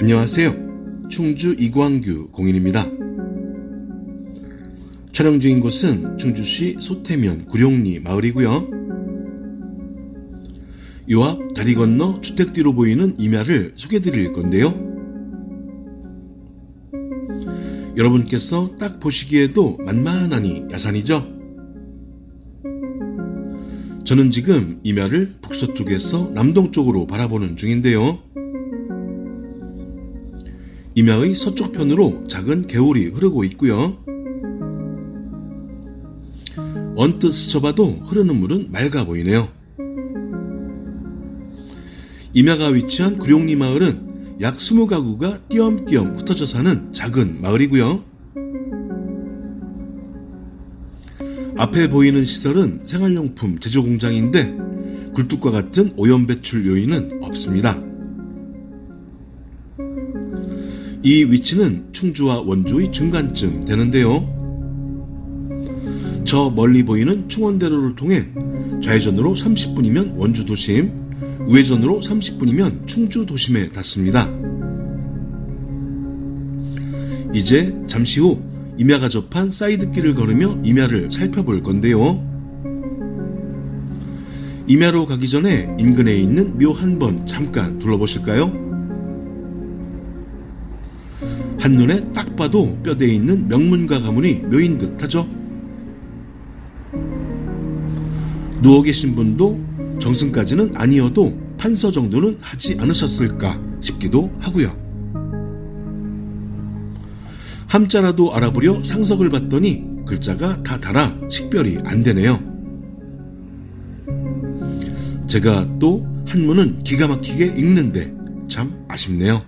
안녕하세요. 충주 이광규 공인입니다. 촬영 중인 곳은 충주시 소태면 구룡리 마을이고요. 요 앞 다리 건너 주택 뒤로 보이는 임야를 소개해 드릴 건데요. 여러분께서 딱 보시기에도 만만하니 야산이죠? 저는 지금 임야를 북서쪽에서 남동쪽으로 바라보는 중인데요. 임야의 서쪽편으로 작은 개울이 흐르고 있고요. 언뜻 스쳐봐도 흐르는 물은 맑아 보이네요. 임야가 위치한 구룡리 마을은 약 20가구가 띄엄띄엄 흩어져 사는 작은 마을이고요. 앞에 보이는 시설은 생활용품 제조 공장인데 굴뚝과 같은 오염 배출 요인은 없습니다. 이 위치는 충주와 원주의 중간쯤 되는데요. 저 멀리 보이는 충원대로를 통해 좌회전으로 30분이면 원주 도심, 우회전으로 30분이면 충주 도심에 닿습니다. 이제 잠시 후 임야가 접한 사이드길을 걸으며 임야를 살펴볼 건데요. 임야로 가기 전에 인근에 있는 묘 한 번 잠깐 둘러보실까요? 한눈에 딱 봐도 뼈대에 있는 명문과 가문이 묘인 듯 하죠? 누워 계신 분도 정승까지는 아니어도 판서 정도는 하지 않으셨을까 싶기도 하고요. 함자라도 알아보려 상석을 봤더니 글자가 다 달아 식별이 안 되네요. 제가 또 한문은 기가 막히게 읽는데 참 아쉽네요.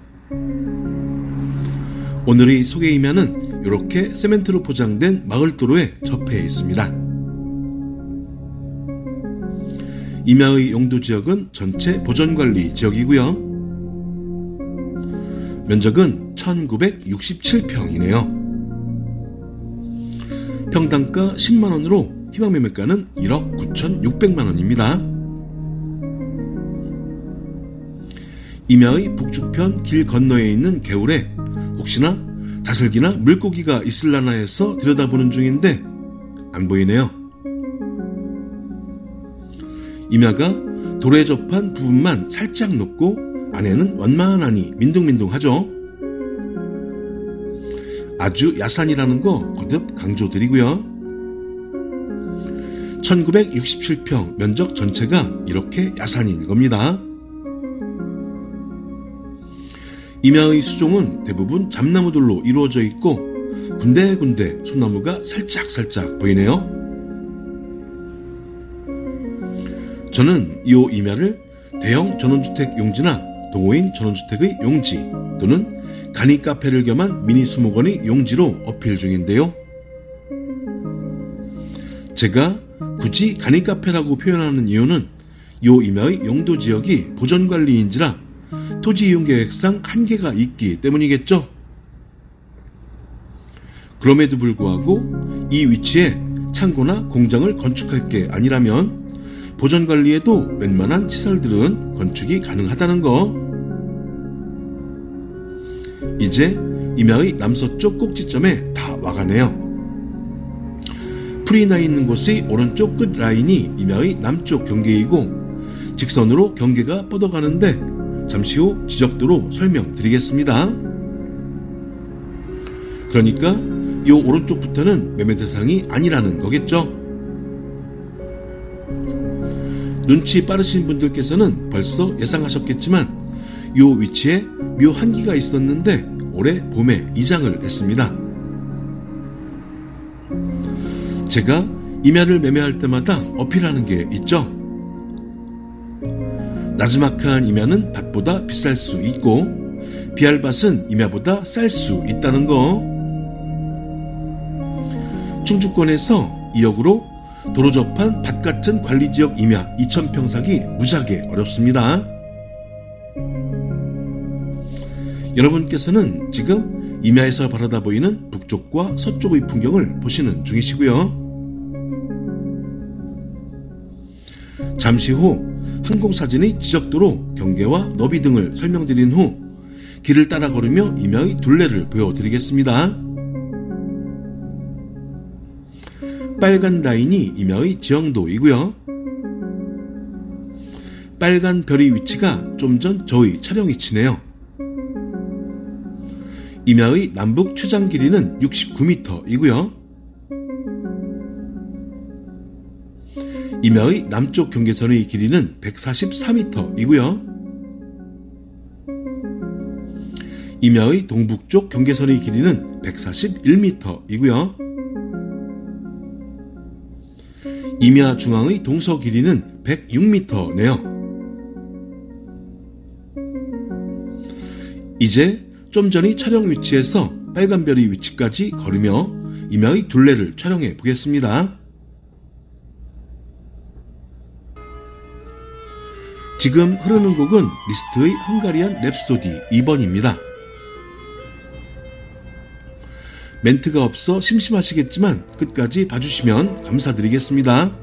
오늘의 소개 임야는 이렇게 세멘트로 포장된 마을도로에 접해 있습니다. 임야의 용도 지역은 전체 보전관리 지역이고요. 면적은 1967평이네요. 평당가 10만원으로 희망 매매가는 1억 9,600만원입니다. 임야의 북쪽편 길 건너에 있는 개울에 혹시나 다슬기나 물고기가 있을라나 해서 들여다보는 중인데 안 보이네요. 임야가 돌에 접한 부분만 살짝 높고 안에는 완만하니 민둥민둥하죠. 아주 야산이라는 거 거듭 강조드리고요. 1967평 면적 전체가 이렇게 야산인 겁니다. 임야의 수종은 대부분 잠나무들로 이루어져 있고 군데군데 소나무가 살짝살짝 보이네요. 저는 이 임야를 대형 전원주택 용지나 동호인 전원주택의 용지 또는 간이 카페를 겸한 미니 수목원의 용지로 어필 중인데요. 제가 굳이 간이 카페라고 표현하는 이유는 이 임야의 용도 지역이 보전 관리인지라 토지 이용 계획상 한계가 있기 때문이겠죠. 그럼에도 불구하고 이 위치에 창고나 공장을 건축할 게 아니라면 보전 관리에도 웬만한 시설들은 건축이 가능하다는 거. 이제 임야의 남서쪽 꼭지점에 다 와가네요. 풀이 나 있는 곳의 오른쪽 끝 라인이 임야의 남쪽 경계이고 직선으로 경계가 뻗어가는데 잠시 후 지적도로 설명드리겠습니다. 그러니까 이 오른쪽부터는 매매 대상이 아니라는 거겠죠. 눈치 빠르신 분들께서는 벌써 예상하셨겠지만 이 위치에 묘 한 기가 있었는데 올해 봄에 이장을 했습니다. 제가 임야를 매매할 때마다 어필하는 게 있죠. 나지막한 임야는 밭보다 비쌀 수 있고 비알밭은 임야보다 쌀 수 있다는 거. 충주권에서 2억으로 도로 접한 밭 같은 관리지역 임야 2천평 사기 무지하게 어렵습니다. 여러분께서는 지금 임야에서 바라다 보이는 북쪽과 서쪽의 풍경을 보시는 중이시고요. 잠시 후 항공사진의 지적도로 경계와 너비 등을 설명드린 후 길을 따라 걸으며 임야의 둘레를 보여드리겠습니다. 빨간 라인이 임야의 지형도이고요. 빨간 별의 위치가 좀 전 저의 촬영 위치네요. 임야의 남북 최장 길이는 69m이고요. 임야의 남쪽 경계선의 길이는 144m이고요. 임야의 동북쪽 경계선의 길이는 141m이고요. 임야 중앙의 동서 길이는 106m네요. 이제 좀 전의 촬영 위치에서 빨간 별의 위치까지 걸으며 임야의 둘레를 촬영해 보겠습니다. 지금 흐르는 곡은 리스트의 헝가리안 랩소디 2번입니다. 멘트가 없어 심심하시겠지만 끝까지 봐주시면 감사드리겠습니다.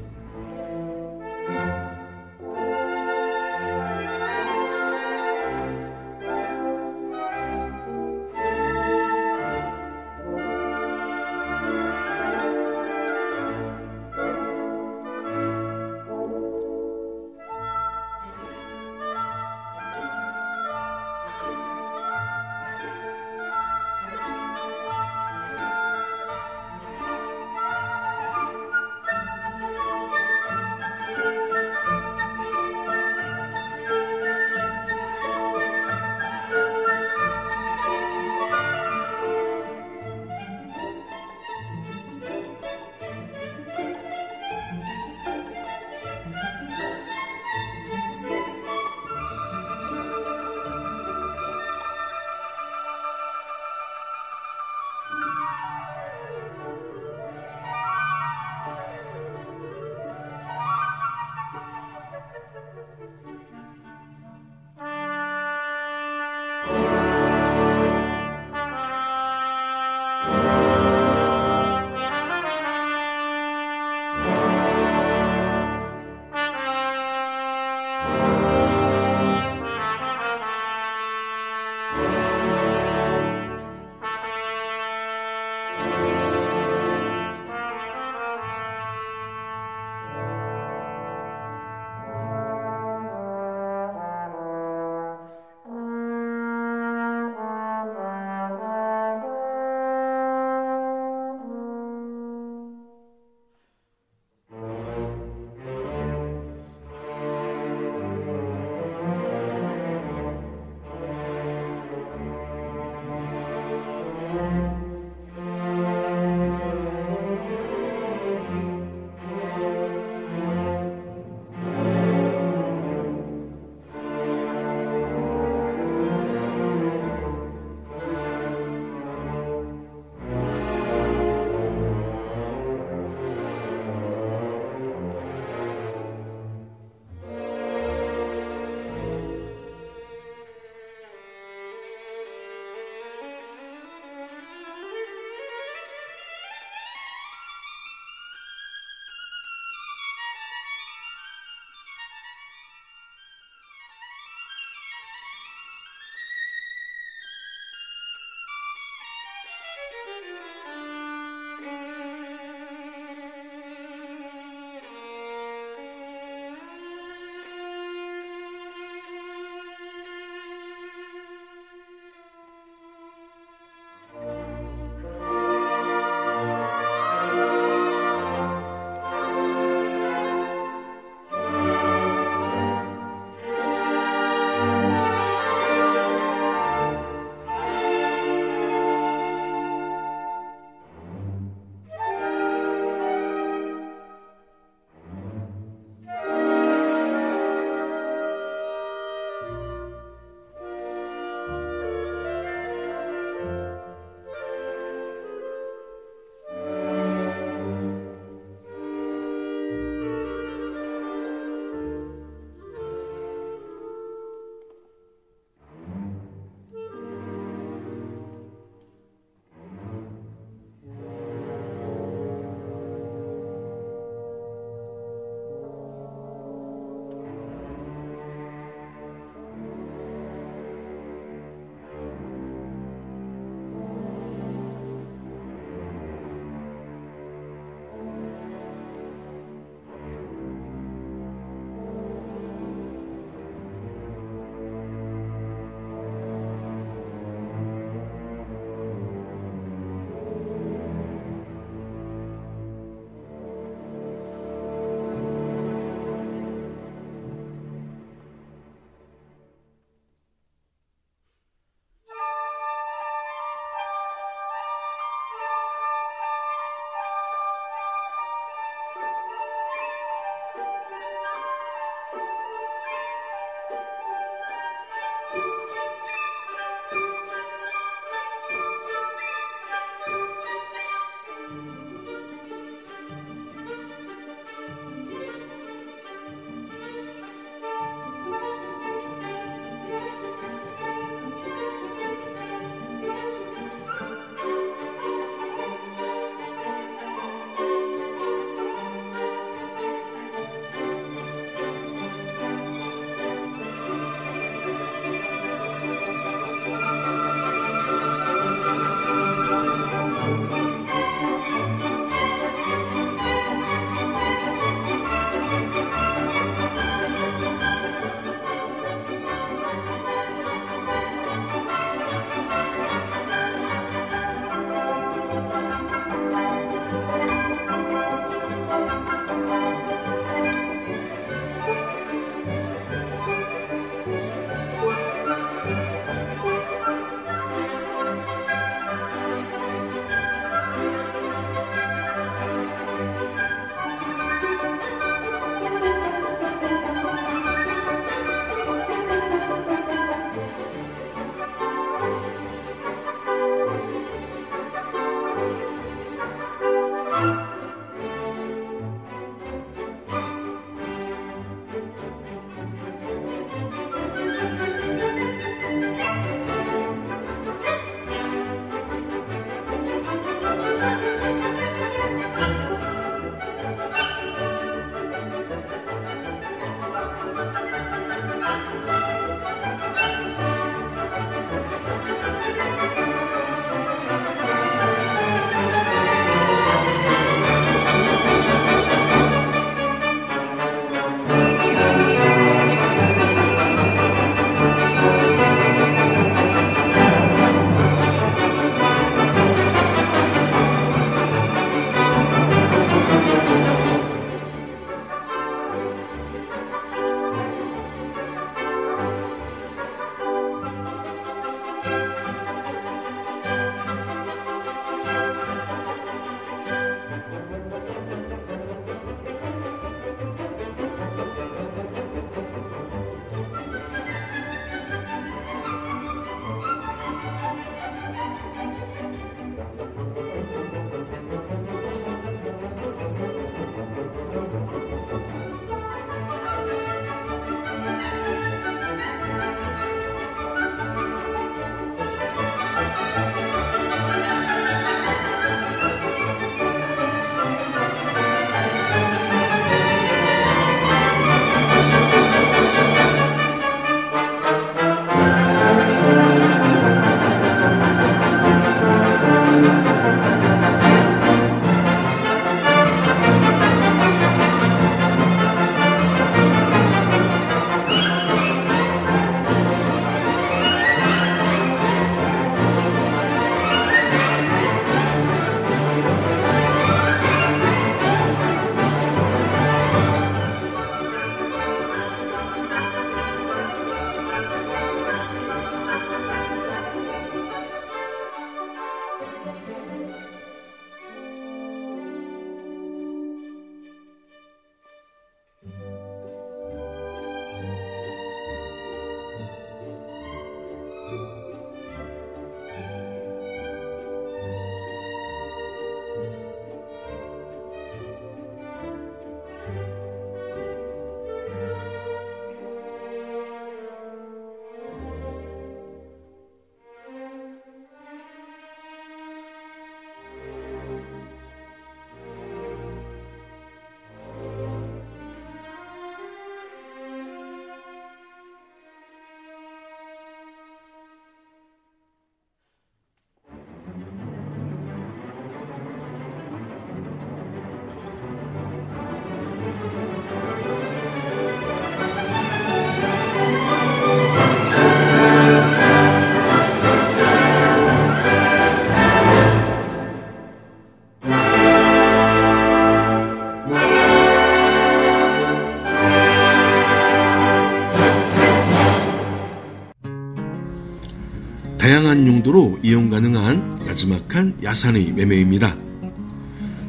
나지막한 야산의 매매입니다.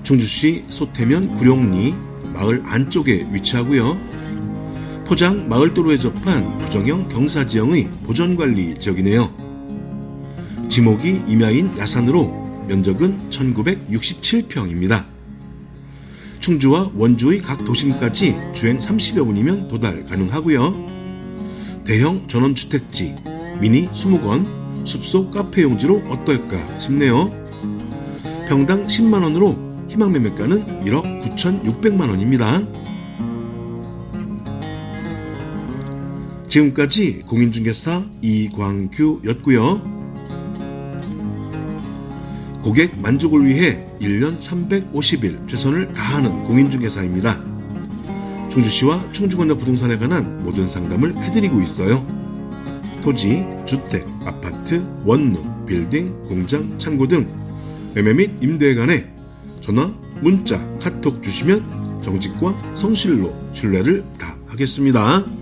충주시 소태면 구룡리 마을 안쪽에 위치하고요. 포장 마을도로에 접한 부정형 경사지형의 보전관리 지역이네요. 지목이 임야인 야산으로 면적은 1967평입니다. 충주와 원주의 각 도심까지 주행 30여 분이면 도달 가능하고요. 대형 전원주택지, 미니 수목원, 숲속 카페 용지로 어떨까 싶네요. 평당 10만원으로 희망 매매가는 1억 9,600만원입니다. 지금까지 공인중개사 이광규였고요. 고객 만족을 위해 1년 350일 최선을 다하는 공인중개사입니다. 충주시와 충주건너 부동산에 관한 모든 상담을 해드리고 있어요. 토지, 주택, 아파트, 원룸, 빌딩, 공장, 창고 등 매매 및 임대에 관해 전화, 문자, 카톡 주시면 정직과 성실로 신뢰를 다하겠습니다.